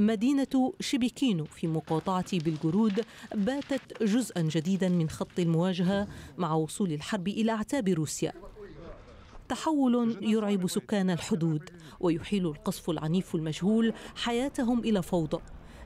مدينة شبيكينو في مقاطعة بلغرود باتت جزءا جديدا من خط المواجهة مع وصول الحرب إلى أعتاب روسيا. تحول يرعب سكان الحدود ويحيل القصف العنيف المجهول حياتهم إلى فوضى.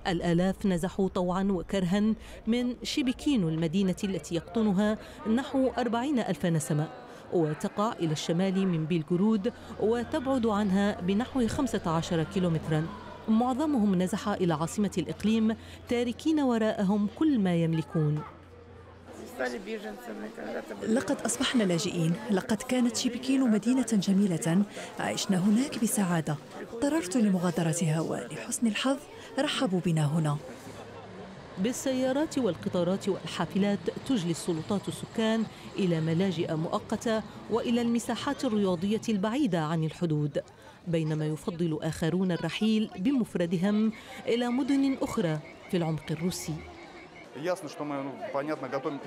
الآلاف نزحوا طوعا وكرها من شبكين المدينة التي يقطنها نحو أربعين ألف نسمة وتقع إلى الشمال من بيلغرود وتبعد عنها بنحو 15 كيلومترا. معظمهم نزح إلى عاصمة الإقليم تاركين وراءهم كل ما يملكون. لقد أصبحنا لاجئين. لقد كانت شبكين مدينة جميلة. عشنا هناك بسعادة. اضطررت لمغادرتها ولحسن الحظ رحبوا بنا هنا. بالسيارات والقطارات والحافلات تجلي السلطات السكان إلى ملاجئ مؤقتة وإلى المساحات الرياضية البعيدة عن الحدود. بينما يفضل آخرون الرحيل بمفردهم إلى مدن أخرى في العمق الروسي.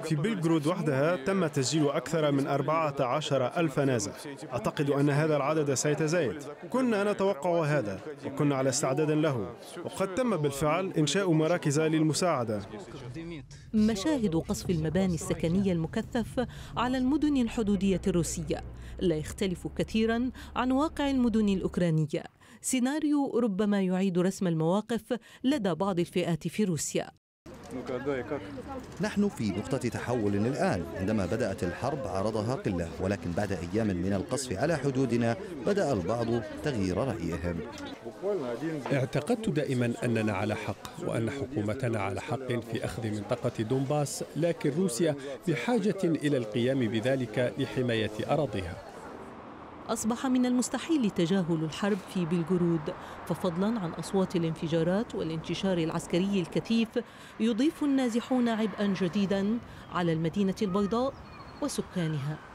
في بلغرود وحدها تم تسجيل أكثر من 14 ألف نازح. أعتقد أن هذا العدد سيتزايد. كنا نتوقع هذا وكنا على استعداد له. وقد تم بالفعل إنشاء مراكز للمساعدة. مشاهد قصف المباني السكنية المكثف على المدن الحدودية الروسية. لا يختلف كثيرا عن واقع المدن الأوكرانية. سيناريو ربما يعيد رسم المواقف لدى بعض الفئات في روسيا. نحن في نقطة تحول الآن عندما بدأت الحرب عرضها قلة ولكن بعد أيام من القصف على حدودنا بدأ البعض تغيير رأيهم. اعتقدت دائما أننا على حق وأن حكومتنا على حق في أخذ منطقة دونباس لكن روسيا بحاجة إلى القيام بذلك لحماية أراضيها. أصبح من المستحيل تجاهل الحرب في بلغرود ففضلا عن أصوات الانفجارات والانتشار العسكري الكثيف يضيف النازحون عبئا جديدا على المدينة البيضاء وسكانها.